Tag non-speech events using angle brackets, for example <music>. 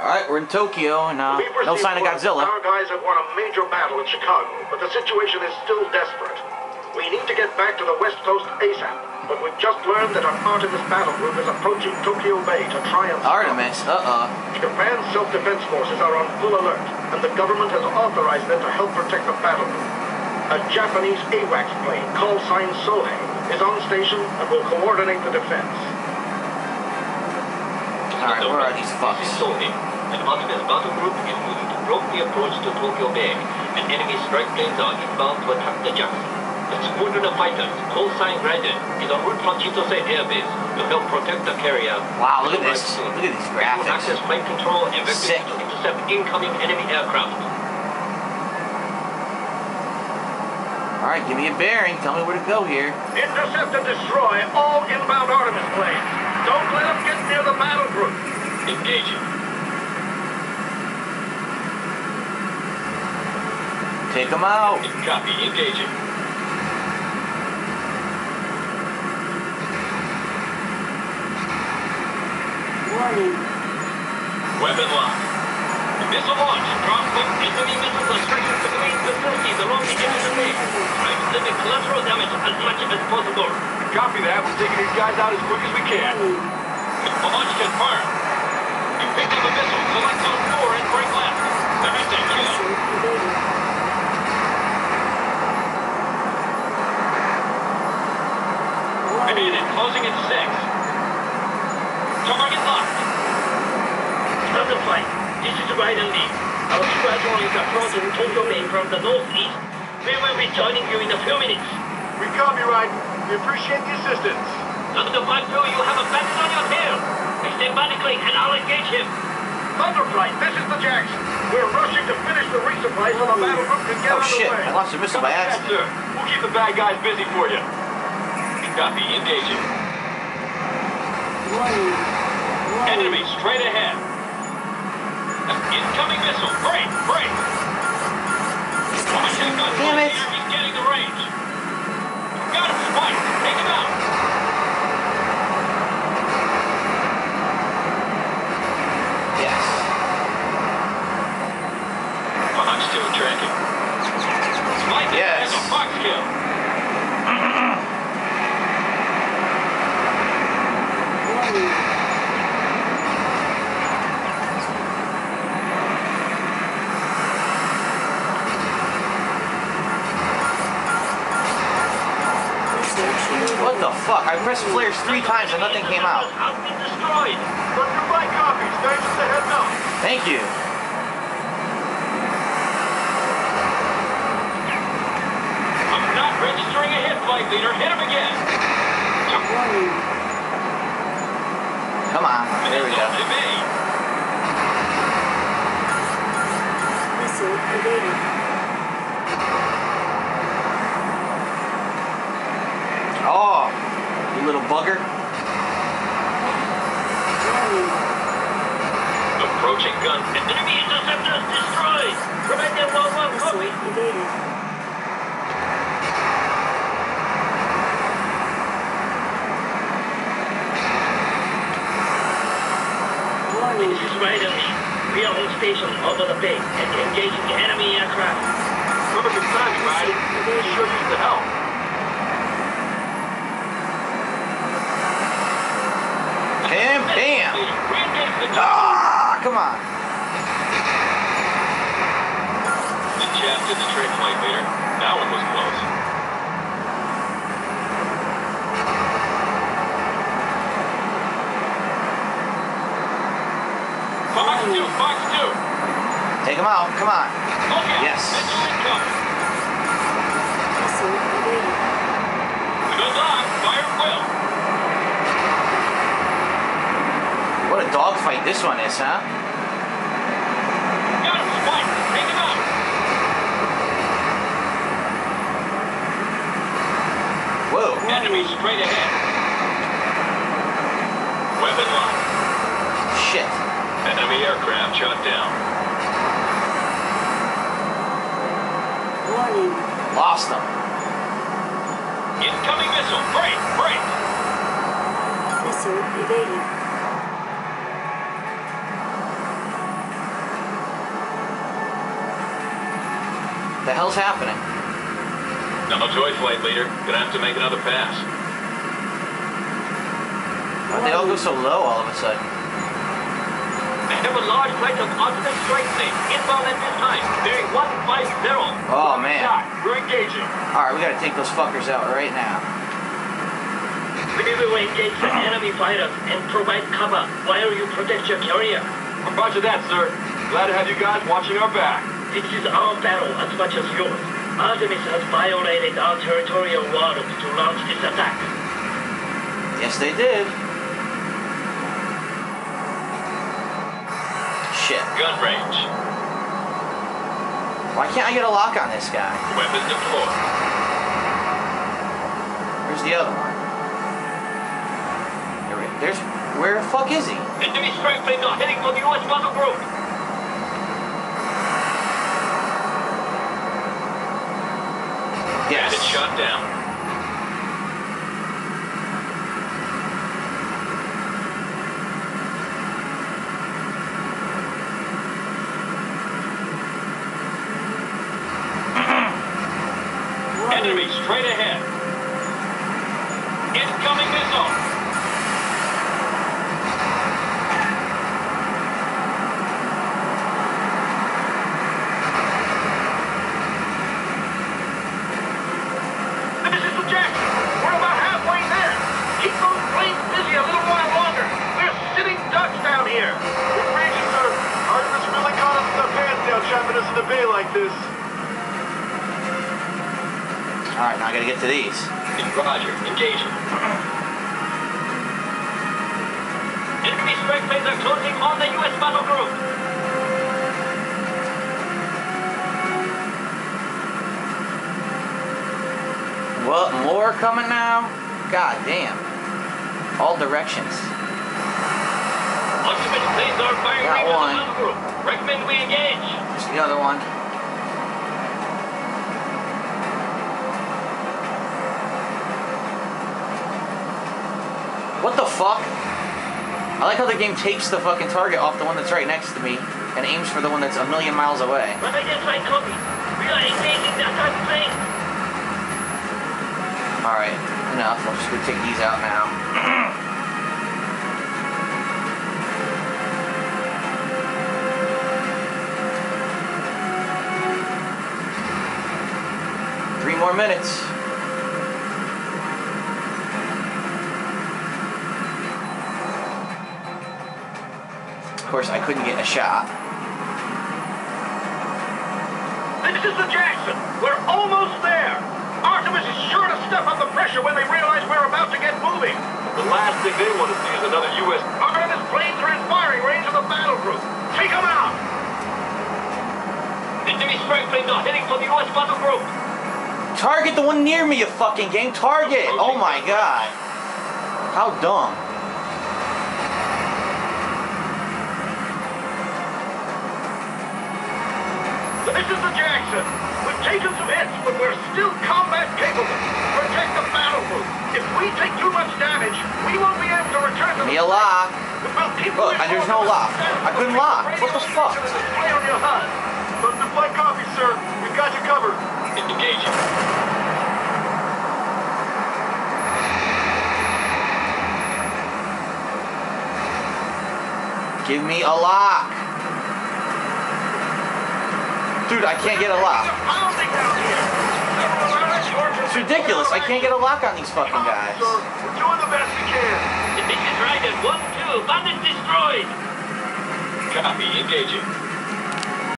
Alright, we're in Tokyo and uh, no sign of Godzilla. Our guys have won a major battle in Chicago, but the situation is still desperate. We need to get back to the West Coast ASAP, but we've just learned that an Artemis battle group is approaching Tokyo Bay to try and stop Artemis, uh-uh. Japan's self-defense forces are on full alert, and the government has authorized them to help protect the battle group. A Japanese AWACS plane, call sign Sohei, is on station and will coordinate the defense. Alright, where are these This fucks? Sohei. An Artemis battle group is moving to block the approach to Tokyo Bay, and enemy strike planes are inbound to attack the jacks. A squadron of fighters, call sign Raiden, is en route from Chitose Air Base to help protect the carrier. Wow, look at this. soon. Look at these It will graphics. access flight control and vectors Sick. to intercept incoming enemy aircraft. Alright, give me a bearing. Tell me where to go here. Intercept and destroy all inbound Artemis planes. Don't let them get near the battle group. Engaging. Take them out. Copy. Engaging. Warning. Weapon lock. Missile launch. Drop book enemy missiles are striking civilian facilities along the edge of the bay. Try to limit collateral damage as much as possible. Copy that. We're taking these guys out as quick as we can. Launch confirmed. You picked up a missile. Select zone 4 and break left. Behind that kill. Missile evaded. Made. Closing at 6. Target locked. Thunder flight. This is Raiden Lee. Our squadron is approaching Tokyo Bay from the northeast. We will be joining you in a few minutes. We copy, right? We appreciate the assistance. Thunder 5 you have a bandit on your tail. Extend body click and I'll engage him. Thunderflight, this is the Jackson. We're rushing to finish the resupply so the battle group can get Oh shit. I launched a missile by Yes, accident. sir. We'll keep the bad guys busy for you. Copy. Engaging. Enemy straight ahead. Incoming missile. Break. Break. Damn it. He's getting the range. Got him. Spike. Take him out. Yes. Fox 2 tracking. Spike Yes. has a Fox kill. What the fuck? I pressed flares three times and nothing came out. Has been destroyed. Thunder flight copies. Thanks the heads up. Thank you. I'm not registering a hit, flight leader. Hit him again. Come on. There we go. Missile evade. Missile evaded. Oh, you little bugger. Approaching gun. Enemy interceptors destroyed. Prevent them while one Missile copy. This is Raiden Lee. We are on station over the bay and engaging enemy aircraft. Perfect timing, right? Sure use the help. Bam, bam. Ah, come on. The chap did the trick, flight leader. That one was close. Fox 2, Fox 2. Take him out. Come on. Okay. Yes. Missile incoming. Missile evaded. Good luck. Fire at will. What a this one is, huh? Got him. Spike. Take him out. Whoa. Enemy straight ahead. Weapon lock. Shit. Enemy aircraft shot down. Warning. Lost them. Incoming missile. Break. Break. Missile evaded. The hell's happening? No choice, flight leader. Gonna have to make another pass. Why'd they all go so low all of a sudden? I have a large flight of alternate strike planes inbound at this time. Bearing 150. Oh man. We're engaging. Alright, we gotta take those fuckers out right now. We will engage the enemy fighters and provide cover while you protect your carrier. Roger that, sir. Glad to have you guys watching our back. This is our battle as much as yours. Artemis has violated our territorial waters to launch this attack. Yes, they did. Shit. Gun range. Why can't I get a lock on this guy? Weapons deployed. Where's the other one? There we- There's. Where the fuck is he? Enemy strike planes are heading for the U.S. battle group. Yes. Bandit shot down. Mm-hmm. Enemy straight ahead. Incoming missile. This is the Jackson. We're about halfway there. Keep those planes busy a little while longer. We're sitting ducks down here. Good reaching, sir. Artemis really caught us with their pants down trapping us in the bay like this. Alright, now I gotta get to these. Roger. Engaging. Enemy strike planes are closing on the U.S. battle group. What, more coming now? God damn. All directions. Ultimate planes are firing Got on the one. battle group. Recommend we engage. The other one. What the fuck? I like how the game takes the fucking target off the one that's right next to me and aims for the one that's a million miles away. But I guess I copy. We are engaging the attack plane. Alright, enough. I'll just go take these out now. <clears throat> more minutes. Of course, I couldn't get a shot. This is the Jackson. We're almost there. Artemis is sure to step up the pressure when they realize we're about to get moving. The last thing they want to see is another U.S. Artemis planes are in firing range of the battle group. Take them out. Enemy strike planes are heading for the U.S. battle group. Target the one near me, you fucking game. Target! Oh my god. How dumb. This is the Jackson. We've taken some hits, but we're still combat capable. Protect the. If we take too much damage, we won't be able to return to Me a lock. Look, and there's no lock. I couldn't lock. What the fuck? display on your HUD. But the flight copy, sir. We've got you covered. Engaging. Give me a lock. Dude, I can't get a lock. Pounding down here. Several allied forces- It's ridiculous. I can't get a lock on these fucking guys. We're doing the best we can. This is Raiden 1-2. Bandit destroyed. Copy. Engaging.